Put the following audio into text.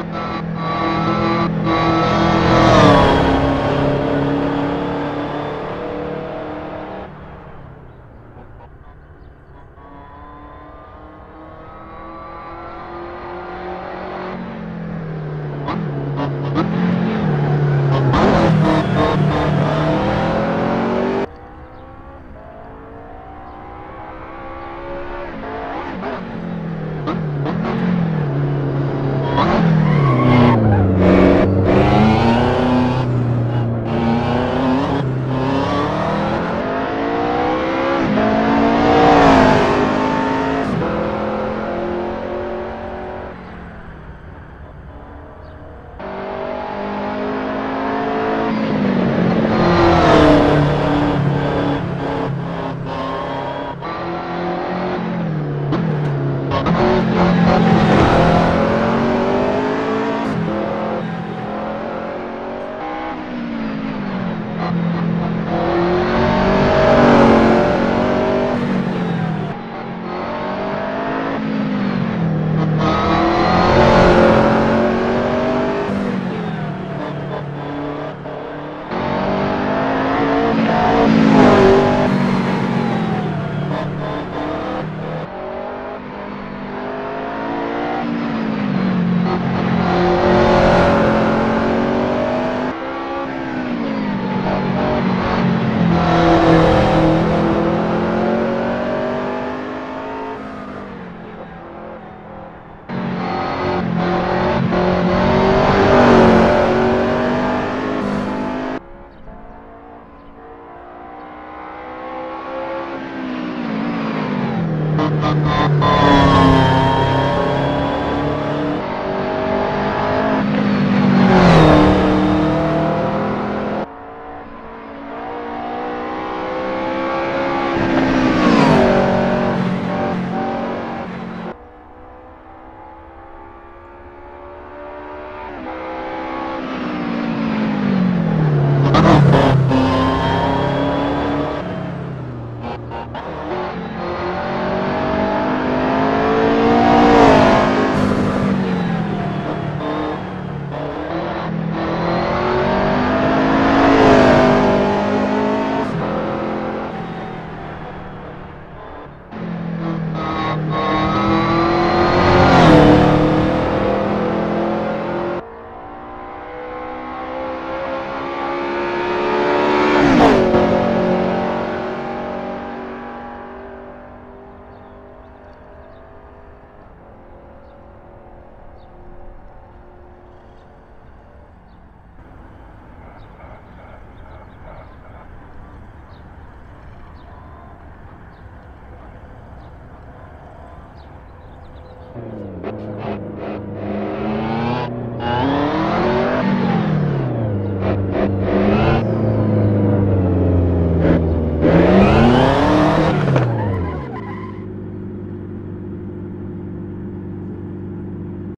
Música